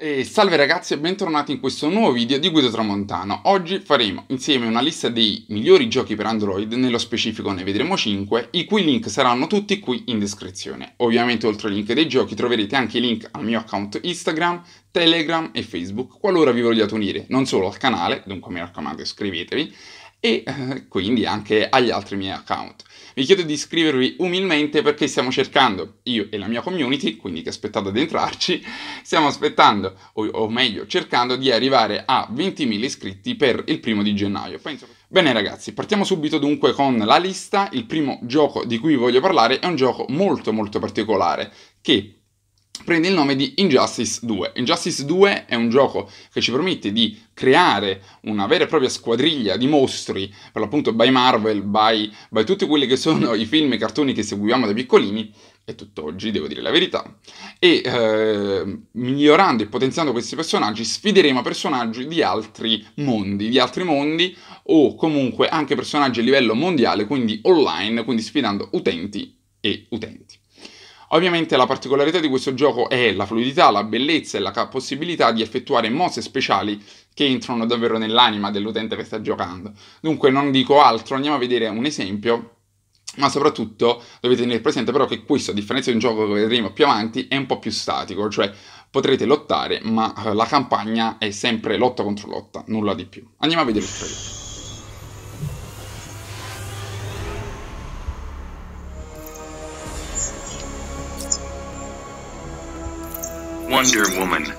E salve ragazzi e bentornati in questo nuovo video di Guido Tramontano. Oggi faremo insieme una lista dei migliori giochi per Android, nello specifico ne vedremo 5, i cui link saranno tutti qui in descrizione. Ovviamente oltre al link dei giochi troverete anche i link al mio account Instagram, Telegram e Facebook, qualora vi vogliate unire non solo al canale, dunque mi raccomando iscrivetevi, e eh, quindi anche agli altri miei account. Vi chiedo di iscrivervi umilmente perché stiamo cercando, io e la mia community, quindi che aspettate ad entrarci, stiamo aspettando, o, o meglio cercando di arrivare a 20.000 iscritti per il primo di gennaio. Penso... Bene ragazzi, partiamo subito dunque con la lista. Il primo gioco di cui voglio parlare è un gioco molto molto particolare che prende il nome di Injustice 2. Injustice 2 è un gioco che ci permette di creare una vera e propria squadriglia di mostri, per l'appunto by Marvel, by, by tutti quelli che sono i film e i cartoni che seguiamo da piccolini, e tutt'oggi, devo dire la verità, e eh, migliorando e potenziando questi personaggi sfideremo personaggi di altri mondi, di altri mondi o comunque anche personaggi a livello mondiale, quindi online, quindi sfidando utenti e utenti. Ovviamente la particolarità di questo gioco è la fluidità, la bellezza e la possibilità di effettuare mosse speciali che entrano davvero nell'anima dell'utente che sta giocando. Dunque non dico altro, andiamo a vedere un esempio ma soprattutto dovete tenere presente però che questo, a differenza di un gioco che vedremo più avanti, è un po' più statico, cioè potrete lottare, ma eh, la campagna è sempre lotta contro lotta, nulla di più. Andiamo a vedere il trailer. Wonder Woman.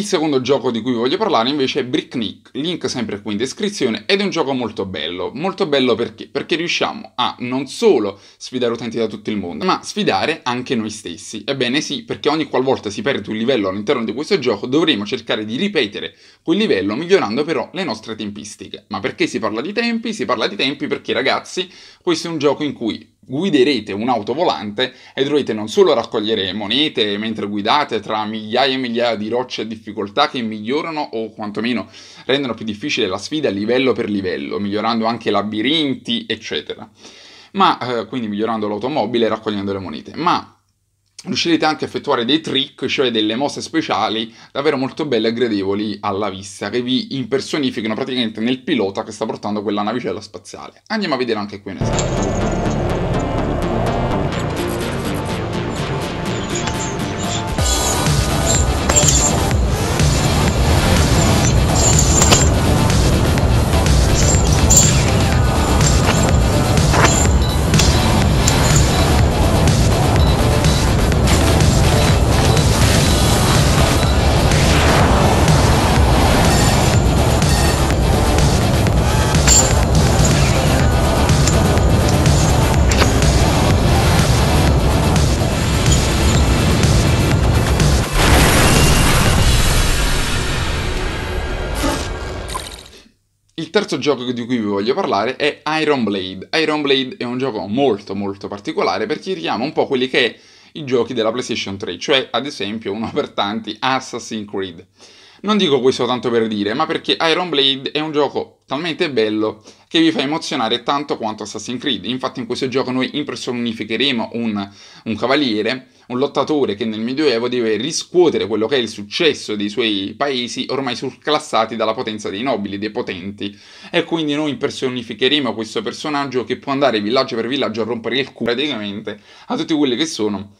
Il secondo gioco di cui voglio parlare invece è Bricknick, link sempre qui in descrizione, ed è un gioco molto bello. Molto bello perché? Perché riusciamo a non solo sfidare utenti da tutto il mondo, ma sfidare anche noi stessi. Ebbene sì, perché ogni qualvolta si perde un livello all'interno di questo gioco dovremo cercare di ripetere quel livello migliorando però le nostre tempistiche. Ma perché si parla di tempi? Si parla di tempi perché ragazzi, questo è un gioco in cui guiderete un'auto volante e dovrete non solo raccogliere monete mentre guidate tra migliaia e migliaia di rocce e difficoltà che migliorano o quantomeno rendono più difficile la sfida livello per livello, migliorando anche labirinti, eccetera. Ma eh, quindi migliorando l'automobile e raccogliendo le monete. Ma riuscirete anche a effettuare dei trick, cioè delle mosse speciali davvero molto belle e gradevoli alla vista, che vi impersonificano praticamente nel pilota che sta portando quella navicella spaziale. Andiamo a vedere anche qui un esempio. Terzo gioco di cui vi voglio parlare è Iron Blade. Iron Blade è un gioco molto molto particolare perché richiama un po' quelli che è i giochi della PlayStation 3, cioè ad esempio uno per tanti Assassin's Creed. Non dico questo tanto per dire, ma perché Iron Blade è un gioco talmente bello che vi fa emozionare tanto quanto Assassin's Creed. Infatti in questo gioco noi impersonificheremo un, un cavaliere, un lottatore che nel Medioevo deve riscuotere quello che è il successo dei suoi paesi ormai surclassati dalla potenza dei nobili, dei potenti. E quindi noi impersonificheremo questo personaggio che può andare villaggio per villaggio a rompere il culo praticamente a tutti quelli che sono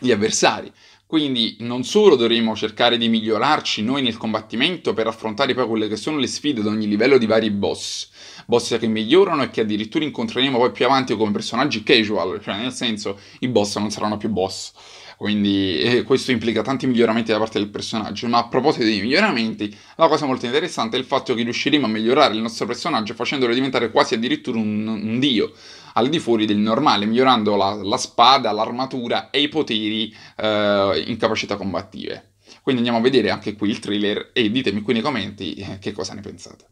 gli avversari. Quindi non solo dovremo cercare di migliorarci noi nel combattimento per affrontare poi quelle che sono le sfide ad ogni livello di vari boss, boss che migliorano e che addirittura incontreremo poi più avanti come personaggi casual, cioè nel senso i boss non saranno più boss, quindi eh, questo implica tanti miglioramenti da parte del personaggio, ma a proposito dei miglioramenti, la cosa molto interessante è il fatto che riusciremo a migliorare il nostro personaggio facendolo diventare quasi addirittura un, un dio al di fuori del normale, migliorando la, la spada, l'armatura e i poteri eh, in capacità combattive. Quindi andiamo a vedere anche qui il trailer e ditemi qui nei commenti eh, che cosa ne pensate.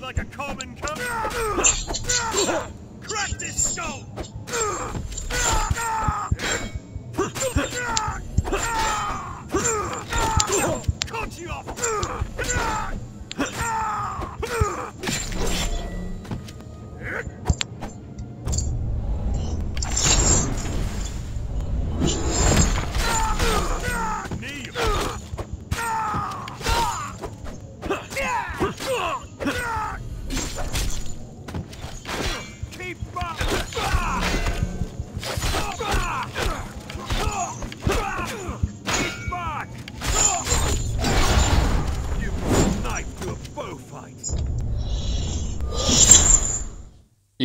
Like a common Crack this skull!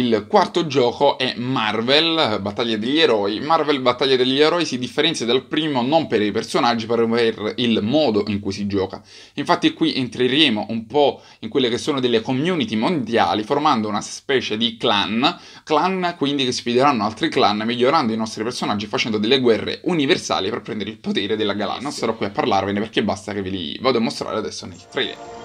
Il quarto gioco è Marvel, Battaglia degli Eroi. Marvel Battaglia degli Eroi si differenzia dal primo non per i personaggi, ma per il modo in cui si gioca. Infatti qui entreremo un po' in quelle che sono delle community mondiali, formando una specie di clan, clan quindi che sfideranno altri clan, migliorando i nostri personaggi, facendo delle guerre universali per prendere il potere della galassia. Non sarò qui a parlarvene perché basta che ve li vado a mostrare adesso nel trailer.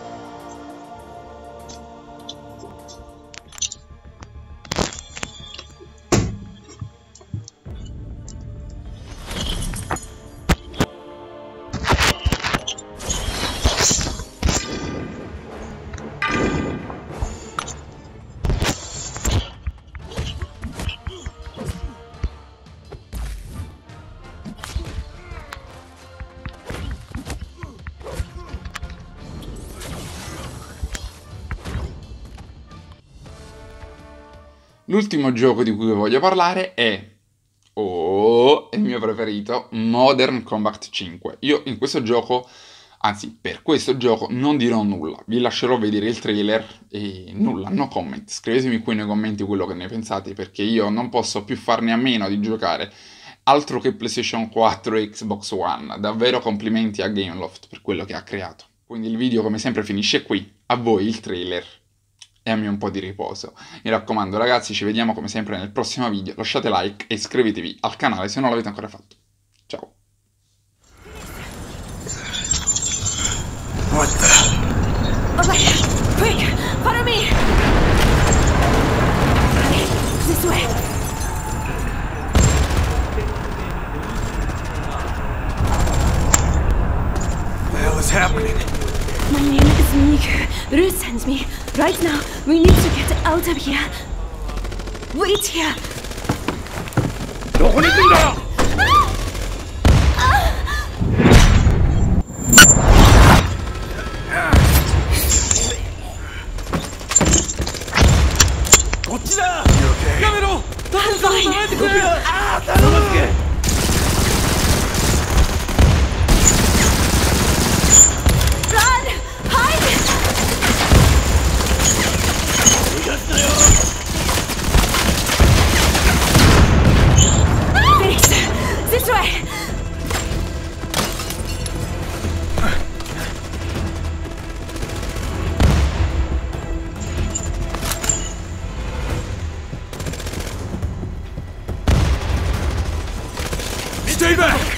L'ultimo gioco di cui voglio parlare è, oh, il mio preferito, Modern Combat 5. Io in questo gioco, anzi per questo gioco non dirò nulla, vi lascerò vedere il trailer e nulla, no comment. Scrivetemi qui nei commenti quello che ne pensate perché io non posso più farne a meno di giocare altro che PlayStation 4 e Xbox One. Davvero complimenti a Gameloft per quello che ha creato. Quindi il video come sempre finisce qui, a voi il trailer dammi un po' di riposo. Mi raccomando ragazzi, ci vediamo come sempre nel prossimo video, lasciate like e iscrivetevi al canale se non l'avete ancora fatto. My name is Miku. Ruth sends me. Right now, we need to get out of here. Wait here. Ah! Ah! Ah! Stay back!